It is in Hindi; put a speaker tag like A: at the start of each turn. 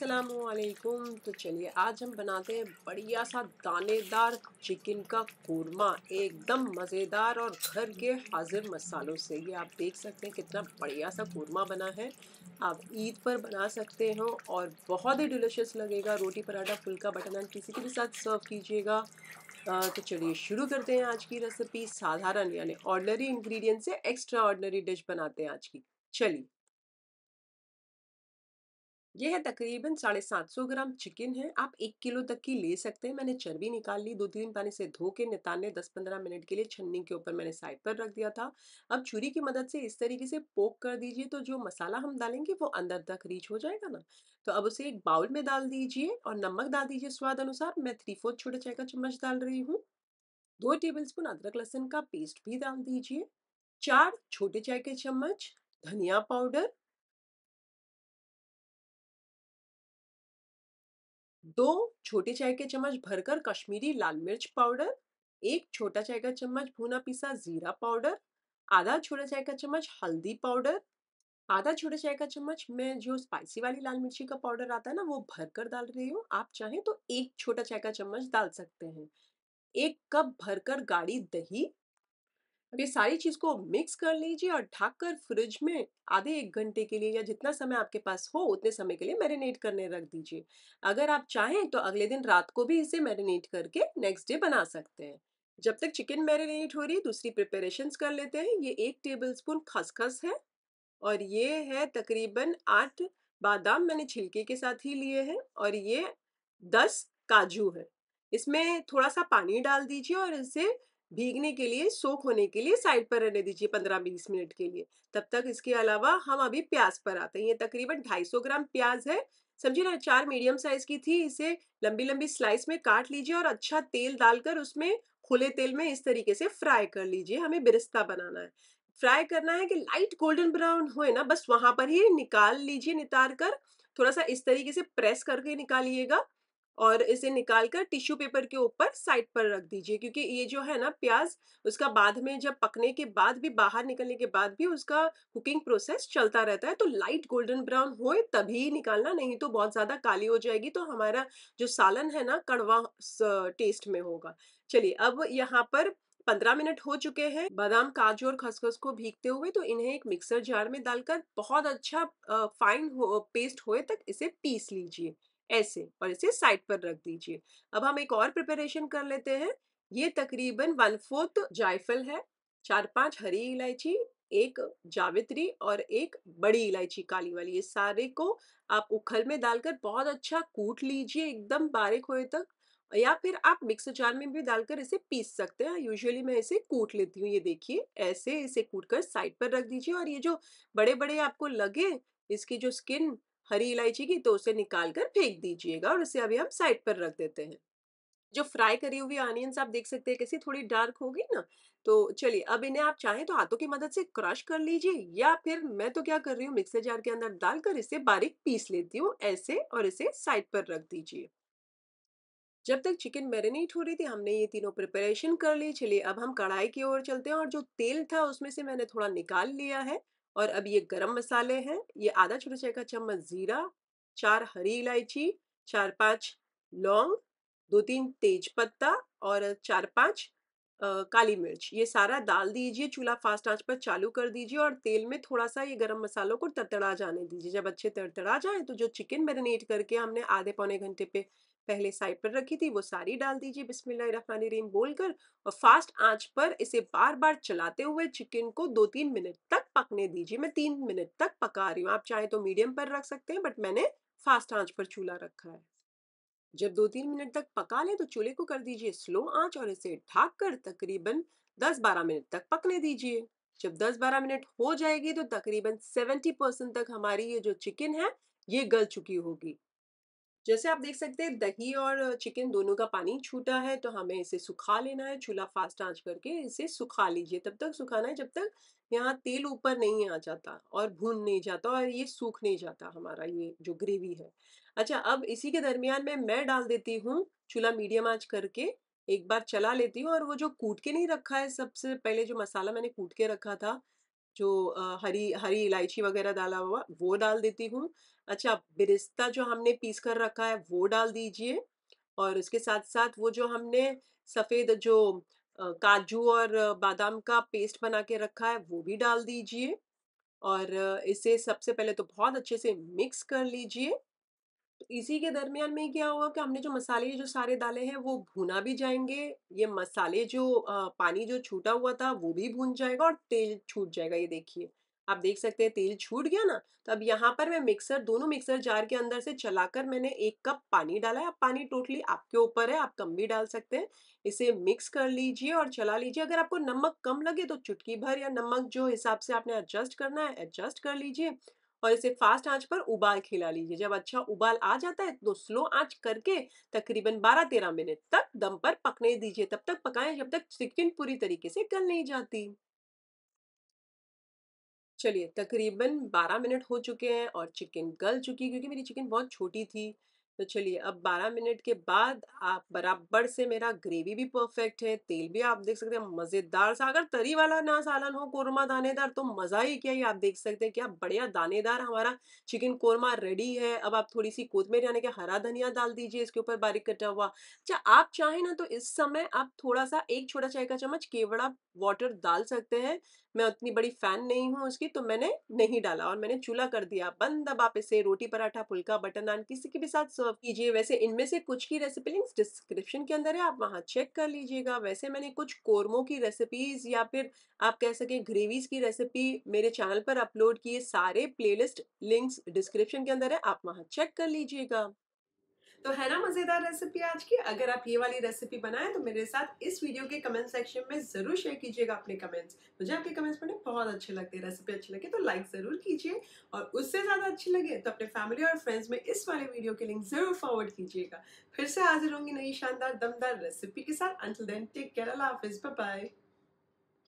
A: असलकुम तो चलिए, आज हम बनाते हैं बढ़िया सा दानेदार चिकन का कोरमा। एकदम मज़ेदार और घर के हाजिर मसालों से। ये आप देख सकते हैं कितना बढ़िया सा कोरमा बना है। आप ईद पर बना सकते हो और बहुत ही डिलिशियस लगेगा। रोटी पराठा, फुल्का, बटर नान किसी के भी साथ सर्व कीजिएगा। तो चलिए, शुरू करते हैं आज की रेसिपी। साधारण यानी ऑर्डनरी इंग्रेडिएंट से एक्स्ट्रा ऑर्डनरी डिश बनाते हैं आज की। चलिए। ये है तकरीबन साढ़े सात सौ ग्राम चिकन है। आप एक किलो तक की ले सकते हैं। मैंने चर्बी निकाल ली दो तीन पानी से धो के निताने दस पंद्रह मिनट के लिए छन्नी के ऊपर मैंने साइड पर रख दिया था। अब छुरी की मदद से इस तरीके से पोक कर दीजिए तो जो मसाला हम डालेंगे वो अंदर तक रीच हो जाएगा ना। तो अब उसे एक बाउल में डाल दीजिए और नमक डाल दीजिए स्वाद अनुसार। मैं थ्री फोर्थ छोटे चाय का चम्मच डाल रही हूँ। दो टेबल स्पून अदरक लहसुन का पेस्ट भी डाल दीजिए। चार छोटे चाय के चम्मच धनिया पाउडर दो छोटे चाय के चम्मच भरकर कश्मीरी लाल मिर्च पाउडर, एक छोटा चाय का चम्मच भुना पिसा जीरा पाउडर, आधा छोटा चाय का चम्मच हल्दी पाउडर, आधा छोटा चाय का चम्मच मैं जो स्पाइसी वाली लाल मिर्ची का पाउडर आता है ना, वो भरकर डाल रही हूँ। आप चाहें तो एक छोटा चाय का चम्मच डाल सकते हैं। एक कप भरकर गाढ़ी दही अब ये सारी चीज़ को मिक्स कर लीजिए और ढककर फ्रिज में आधे एक घंटे के लिए या जितना समय आपके पास हो, उतने समय के लिए मैरिनेट करने रख दीजिए। अगर आप चाहें तो अगले दिन रात को भी इसे मैरिनेट करके नेक्स्ट डे बना सकते हैं। जब तक चिकन मैरिनेट हो रही है, दूसरी प्रिपरेशन कर लेते हैं। ये एक टेबल स्पून खसखस है और ये है तकरीबन आठ बादाम मैंने छिलके के साथ ही लिए हैं और ये दस काजू है। इसमें थोड़ा सा पानी डाल दीजिए और इसे भीगने के लिए, सोख होने के लिए साइड पर रहने दीजिए पंद्रह बीस मिनट के लिए। तब तक इसके अलावा हम अभी प्याज पर आते हैं। ये तकरीबन ढाई सौ ग्राम प्याज है। समझिए ना, चार मीडियम साइज़ की थी, इसे लंबी लंबी स्लाइस में काट लीजिए और अच्छा तेल डालकर उसमें खुले तेल में इस तरीके से फ्राई कर लीजिए। हमें बिरस्ता बनाना है। फ्राई करना है कि लाइट गोल्डन ब्राउन होए ना? बस वहाँ पर ही निकाल लीजिए, नितार कर। थोड़ा सा इस तरीके से प्रेस करके निकालिएगा। और इसे निकाल कर टिश्यू पेपर के ऊपर साइड पर रख दीजिए क्योंकि ये जो है ना प्याज उसका बाद में जब पकने के बाद भी बाहर निकलने के बाद भी उसका कुकिंग प्रोसेस चलता रहता है तो लाइट गोल्डन ब्राउन होए तभी निकालना नहीं तो बहुत ज़्यादा काली हो जाएगी तो हमारा जो सालन है ना कड़वा टेस्ट में होगा। चलिए अब यहाँ पर पंद्रह मिनट हो चुके हैं बादाम काजू और खसखस को भीगते हुए तो इन्हें एक मिक्सर जार में डालकर बहुत अच्छा फाइन हो, पेस्ट होए तक इसे पीस लीजिए। ऐसे, और इसे साइड पर रख दीजिए। अब हम एक और प्रिपरेशन कर लेते हैं। ये तकरीबन वन फोर्थ जायफल है चार पाँच हरी इलायची, एक जावित्री और एक बड़ी इलायची काली वाली। ये सारे को आप उखल में डालकर बहुत अच्छा कूट लीजिए, एकदम बारीक होए तक, या फिर आप मिक्सर जार में भी डालकर इसे पीस सकते हैं। यूजुअली मैं इसे कूट लेती हूँ, ये देखिए। ऐसे इसे कूट कर साइड पर रख दीजिए, और ये जो बड़े बड़े आपको लगे, इसकी जो स्किन हरी इलायची की तो उसे निकाल कर फेंक दीजिएगा और इसे अभी हम साइड पर रख देते हैं। जो फ्राई करी हुई ऑनियंस आप देख सकते हैं, कैसी थोड़ी डार्क होगी ना तो चलिए अब इन्हें आप चाहें तो हाथों की मदद से क्रश कर लीजिए या फिर मैं तो क्या कर रही हूँ, मिक्सर जार के अंदर डालकर इसे बारीक पीस लेती हूँ ऐसे और इसे साइड पर रख दीजिए। जब तक चिकन मैरिनेट हो रही थी, हमने ये तीनों प्रिपरेशन कर ली। चलिए अब हम कढ़ाई की ओर चलते हैं और जो तेल था उसमें से मैंने थोड़ा निकाल लिया है। और अब ये गरम मसाले हैं, ये आधा छोटा चाय का चम्मच जीरा चार हरी इलायची, चार पाँच लौंग, दो तीन तेज पत्ता और चार पाँच काली मिर्च, ये सारा डाल दीजिए, चूल्हा फास्ट आँच पर चालू कर दीजिए और तेल में थोड़ा सा ये गरम मसालों को तड़तड़ा जाने दीजिए। जब अच्छे तड़तड़ा जाए तो जो चिकन मैरिनेट करके हमने आधे पौने घंटे पे पहले साइड पर रखी थी, वो सारी डाल दीजिए बिस्मिल्लाहिर्रहमानिर्रहीम बोलकर और फास्ट आँच पर इसे बार बार चलाते हुए चिकन को दो तीन मिनट तक पकने दीजिए। मैं तीन मिनट तक पका रही हूँ, आप चाहे तो मीडियम पर रख सकते हैं, बट मैंने फास्ट आँच पर चूल्हा रखा है। जब दो तीन मिनट तक पका ले तो चूल्हे को कर दीजिए स्लो आँच और इसे ढक कर तकरीबन 10-12 मिनट तक पकने दीजिए। जब 10-12 मिनट हो जाएगी तो तकरीबन 70 परसेंट तक हमारी ये जो चिकन है, ये गल चुकी होगी। जैसे आप देख सकते हैं, दही और चिकन दोनों का पानी छूटा है तो हमें इसे सुखा लेना है, चूल्हा फास्ट आँच करके इसे सुखा लीजिए। तब तक सुखाना है जब तक यहाँ तेल ऊपर नहीं आ जाता और भून नहीं जाता और ये सूख नहीं जाता हमारा ये जो ग्रेवी है। अच्छा अब इसी के दरमियान में मैं डाल देती हूँ चूल्हा मीडियम आँच करके, एक बार चला लेती हूँ और वो जो कूट के नहीं रखा है, सबसे पहले जो मसाला मैंने कूट के रखा था जो हरी हरी इलायची वगैरह डाला हुआ, वो डाल देती हूँ। अच्छा बिरिस्ता जो हमने पीस कर रखा है, वो डाल दीजिए और उसके साथ-साथ वो जो हमने सफ़ेद जो काजू और बादाम का पेस्ट बना के रखा है, वो भी डाल दीजिए और इसे सबसे पहले तो बहुत अच्छे से मिक्स कर लीजिए। इसी के दरमियान में क्या हुआ कि हमने जो मसाले जो सारे डाले हैं वो भुना भी जाएँगे ये मसाले जो अ, पानी जो छूटा हुआ था वो भी भून जाएगा और तेल छूट जाएगा ये देखिए। आप देख सकते हैं तेल छूट गया ना? तो अब यहाँ पर मैं मिक्सर दोनों मिक्सर जार के अंदर से चलाकर मैंने एक कप पानी डाला है, अब पानी टोटली आपके ऊपर है, आप कम भी डाल सकते हैं। इसे मिक्स कर लीजिए और चला लीजिए, अगर आपको नमक कम लगे तो चुटकी भर या नमक जो हिसाब से आपने एडजस्ट करना है, एडजस्ट कर लीजिए और इसे फ़ास्ट आँच पर उबाल खिला लीजिए। जब अच्छा उबाल आ जाता है तो स्लो आँच करके तकरीबन 12-13 मिनट तक दम पर पकने दीजिए। तब तक पकाएँ, जब तक चिकन पूरी तरीके से गल नहीं जाती। चलिए, तकरीबन 12 मिनट हो चुके हैं और चिकन गल चुकी है, क्योंकि मेरी चिकन बहुत छोटी थी। तो चलिए अब 12 मिनट के बाद आप बराबर से मेरा ग्रेवी भी परफेक्ट है, तेल भी आप देख सकते हैं मज़ेदार सा अगर तरी वाला ना सालन हो कोरमा दानेदार तो मज़ा ही क्या ही आप देख सकते हैं क्या बढ़िया दानेदार हमारा चिकन कोरमा रेडी है। अब आप थोड़ी-सी कोतमेर यानी कि हरा धनिया डाल दीजिए इसके ऊपर बारीक कटा हुआ। अच्छा आप चाहें ना तो इस समय आप थोड़ा-सा एक छोटा चाय का चम्मच केवड़ा वाटर डाल सकते हैं। मैं उतनी बड़ी फ़ैन नहीं हूँ उसकी तो मैंने नहीं डाला और मैंने चूल्हा कर दिया बंद। अब आप इसे रोटी, पराठा, फुल्का, बटर नान किसी के भी साथ सर्व कीजिए। वैसे इनमें से कुछ की रेसिपी लिंक्स डिस्क्रिप्शन के अंदर है, आप वहाँ चेक कर लीजिएगा। वैसे मैंने कुछ कोरमों की रेसिपीज़ या फिर आप कह सकें ग्रेवीज़ की रेसिपी मेरे चैनल पर अपलोड किए सारे प्लेलिस्ट लिंक्स डिस्क्रिप्शन के अंदर है, आप वहाँ चेक कर लीजिएगा। तो है ना मज़ेदार रेसिपी आज की? अगर आप ये वाली रेसिपी बनाएँ तो मेरे साथ इस वीडियो के कमेंट सेक्शन में ज़रूर शेयर कीजिएगा अपने कमेंट्स। मुझे आपके कमेंट्स पढ़ने बहुत अच्छे लगते हैं, रेसिपी अच्छी लगे तो लाइक ज़रूर कीजिए और उससे ज़्यादा अच्छी लगे तो अपने फैमिली और फ्रेंड्स में इस वाले वीडियो के लिंक ज़रूर फॉरवर्ड कीजिएगा। फिर से हाज़िर होंगी नई शानदार दमदार रेसिपी के साथ। अंटिल देन टेक केयर अल्लाह हाफ़िज़, बाय।